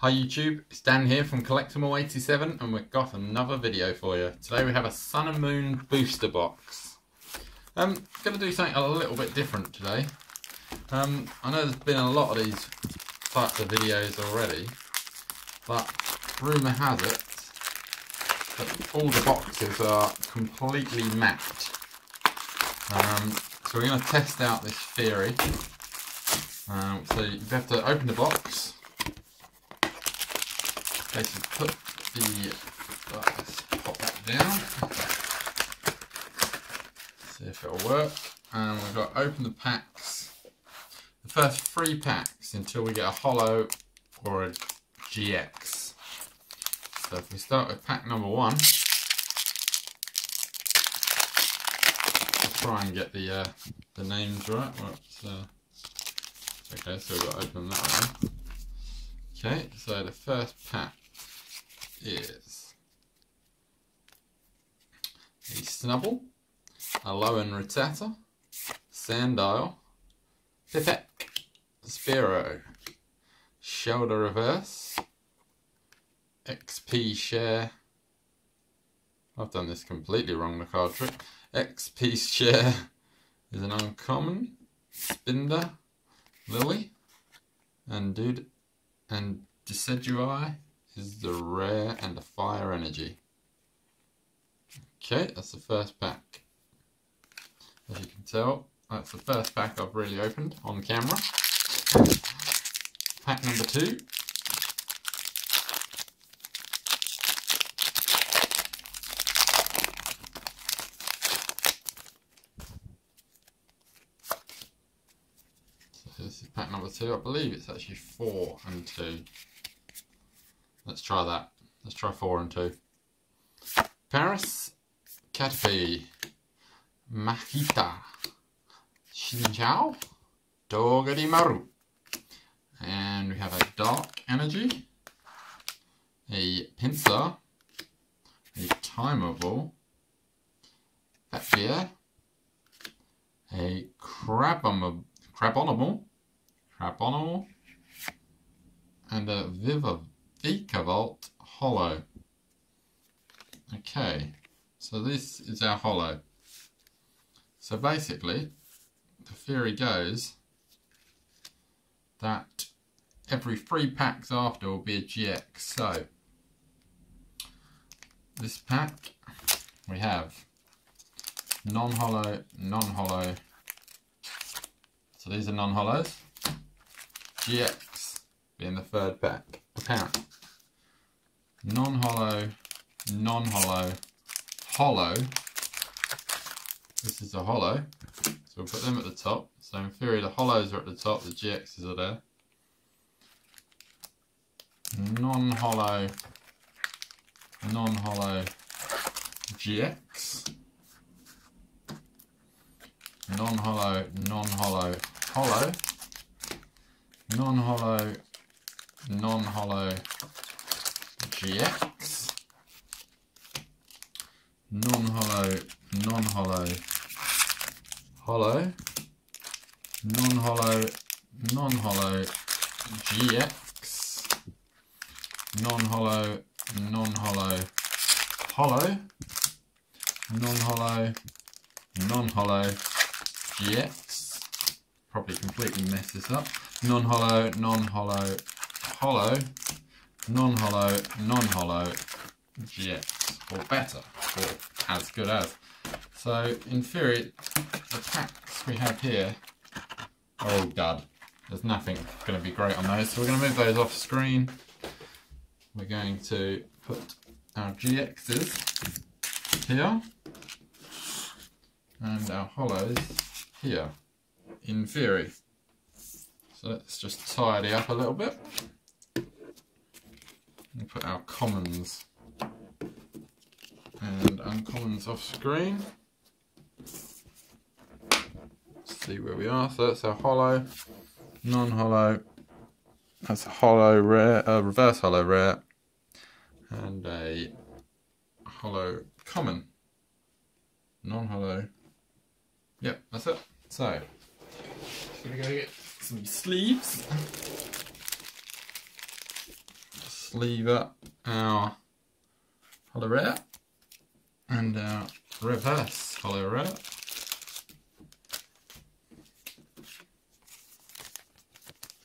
Hi YouTube, it's Dan here from CollectEmAll87 and we've got another video for you. Today we have a Sun and Moon booster box. I'm um, going to do something a little bit different today. Um, I know there's been a lot of these types of videos already, but rumour has it that all the boxes are completely mapped. Um, so we're going to test out this theory. Um, so you have to open the box basically put the, let's pop that down, see if it'll work, and we've got to open the packs, the first three packs until we get a hollow or a GX. So if we start with pack number one, I'll try and get the uh, the names right. uh, okay, so we've got to open that one. Okay, so the first pack is. A Snubbull, Alolan Rattata, Sandile, Pikipek, Spearow, Shellder Reverse, XP Share, I've done this completely wrong, the card trick, XP Share is an uncommon, Spinda, Lillie, and Dude, and Decidueye is the rare and the fire energy. Okay, that's the first pack. As you can tell, that's the first pack I've really opened on camera. Pack number two. So this is pack number two. I believe it's actually four and two. Let's try that. Let's try four and two. Paras, Caterpie, Makuhita, Chinchou, Togedemaru. And we have a Dark Energy, a Pinsir, a Timer Ball, Fatbeer, a Crabominable, Crabominable, Crabominable, and a Viva Vikavolt hollow. Okay, so this is our hollow. So basically, the theory goes that every three packs after will be a GX. So, this pack, we have non-hollow, non-hollow. So these are non-hollows. GX being the third pack, apparently non-holo, non-hollow, hollow. This is a hollow. so we'll put them at the top. So in theory the hollows are at the top, the GXs are there. Non-hollow, non-hollow GX. Non-hollow, non-hollow, hollow. Non-hollow, non-holo GX, Non-hollow, non-hollow, hollow. Non-hollow, non-hollow, GX, Non-hollow, non-hollow, hollow. Non-hollow, non-hollow, GX, probably completely messed this up, Non-hollow, non-hollow, holo, non-holo, non-hollow GX, or better, or as good as. So in theory, the packs we have here are all dud. There's nothing going to be great on those, so we're going to move those off screen. We're going to put our GXs here, and our hollows here, in theory. So let's just tidy up a little bit and put our commons and uncommons off screen. Let's see where we are. So that's our hollow, non-hollow. That's a hollow rare, a reverse hollow rare, and a hollow common, non-hollow. Yep, that's it. So, gonna go get some sleeves. Sleeve up our holo rare and our reverse holo rare.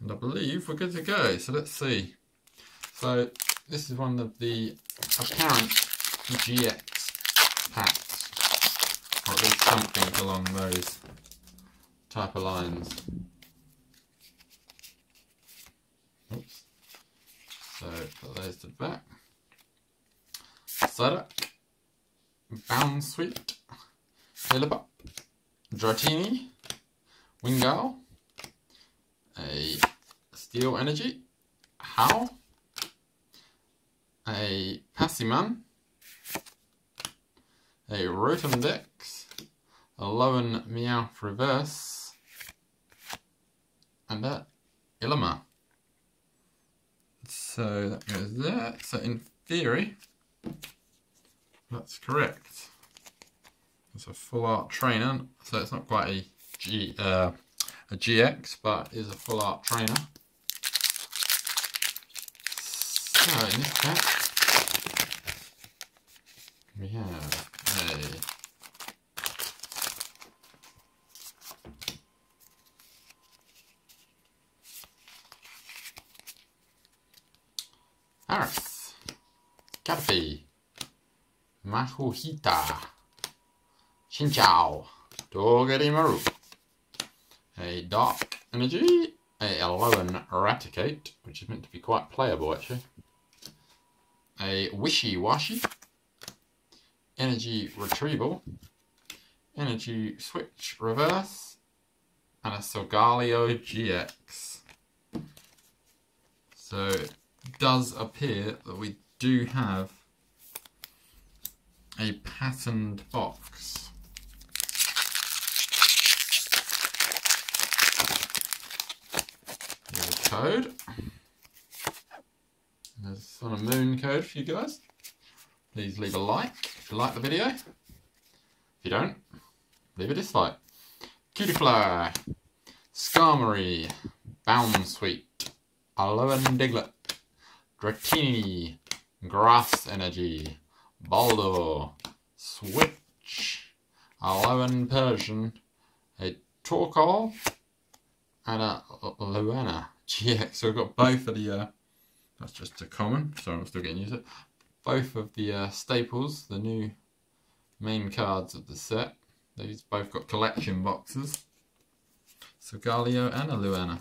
And I believe we're good to go. So let's see. So this is one of the apparent GX packs. Or at least something along those type of lines. Oops. So to the back. Psyduck, Bounsweet, Lillipup, Dratini, Wingull, a Steel Energy, Hau, a Passimian, a Rotom Dex, Alolan Meowth Reverse, and a Ilima. So that goes there. So in theory, that's correct. It's a full art trainer, so it's not quite a G, uh, a GX, but is a full art trainer. So in this pack, we have a Paras, Caterpie, Makuhita, Chinchou, Togedemaru, a Dark Energy, a Alolan Raticate, which is meant to be quite playable actually, a Wishiwashi, Energy Retrieval, Energy Switch Reverse, and a Solgaleo GX. So it does appear that we do have a patterned box. Here's a code. There's on a moon code for you guys. Please leave a like if you like the video. If you don't, leave a dislike. Cutiefly, Skarmory, Bounsweet, Alolan Diglett, Dratini, Grass Energy, Baldo, Switch, Alolan Persian, a Torkoal, and a Lunala GX. So we've got both of the, uh, that's just a common, so I'm still getting used to it. Both of the uh, staples, the new main cards of the set. These both got collection boxes. Solgaleo and a Lunala.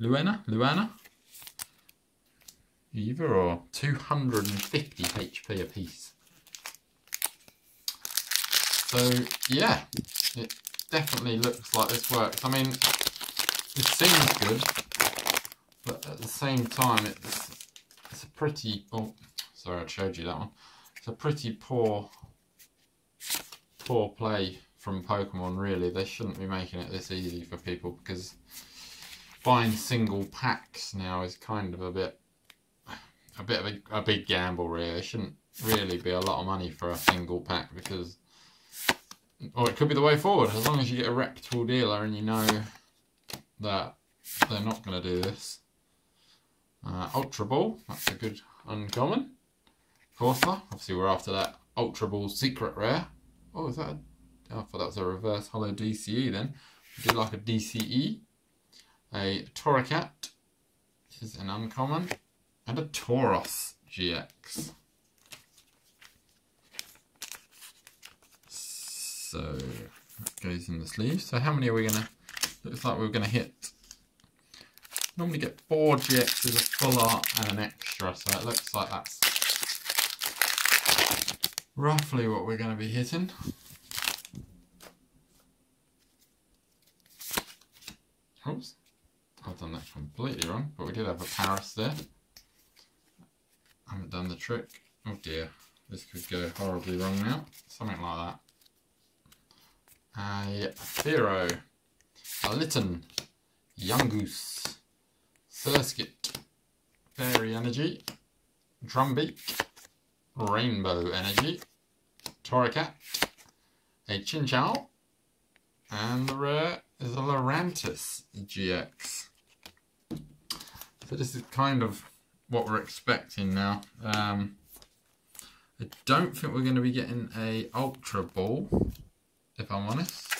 Luana? Luana? Either or 250 HP a piece. So yeah, it definitely looks like this works. I mean, it seems good, but at the same time, it's it's a pretty. Oh, sorry, I showed you that one. It's a pretty poor poor play from Pokemon. Really, they shouldn't be making it this easy for people because buying single packs now is kind of a bit a bit of a, a big gamble. Really, it shouldn't really be a lot of money for a single pack because or it could be the way forward, as long as you get a reputable dealer and you know that they're not going to do this. Uh, Ultra Ball, that's a good uncommon. Forcer, obviously we're after that Ultra Ball Secret Rare. Oh, is that a, oh, I thought that was a reverse holo DCE then. We do like a DCE. A Torracat is an uncommon. And a Tauros GX. So that goes in the sleeve. So how many are we gonna? Looks like we're gonna hit. Normally get four GXs, a full art, and an extra. So it looks like that's roughly what we're gonna be hitting. Oops, I've done that completely wrong, but we did have a Paras there. Haven't done the trick. Oh dear, this could go horribly wrong now. Something like that. A Fearow, a Litten, Yungoos, Surskit, Fairy Energy, Trumbeak, Rainbow Energy, Torracat, a Chinchou, and the rare is a Lurantis GX. So this is kind of what we're expecting now. Um, I don't think we're going to be getting a Ultra Ball, if I'm honest.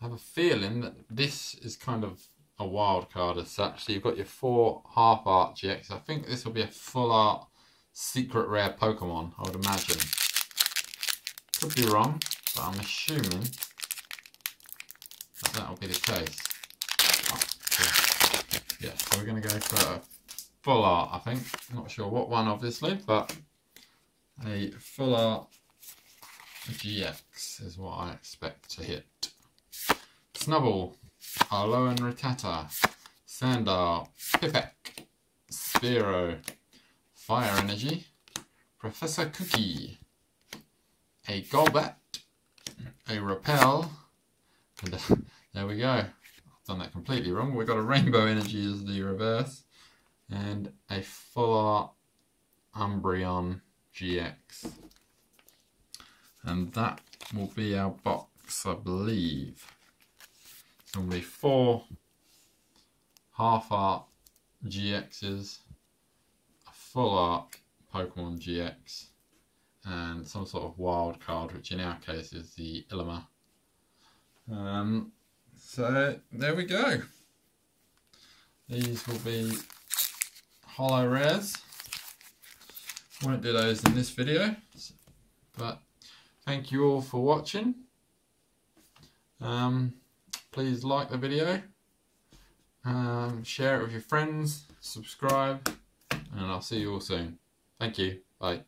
I have a feeling that this is kind of a wild card as such. So you've got your four half art GX. I think this will be a full art secret rare Pokemon, I would imagine. Could be wrong, but I'm assuming that that'll be the case. Oh, yeah. yeah, so we're going to go for a full art, I think. Not sure what one, obviously, but a full art GX is what I expect to hit. Snubbull, Alolan Rattata, Sandile, Pikipek, Spearow, Fire Energy, Professor Kukui, a Golbat, a Repel, and uh, there we go. I've done that completely wrong. We've got a Rainbow Energy as the reverse, and a full Umbreon GX. And that will be our box, I believe. It's be four half art GXs, a full art Pokemon GX, and some sort of wild card, which in our case is the Ilima. Um, so there we go. These will be holo rares. Won't do those in this video, but thank you all for watching. Um, please like the video, um, share it with your friends, subscribe, and I'll see you all soon. Thank you. Bye.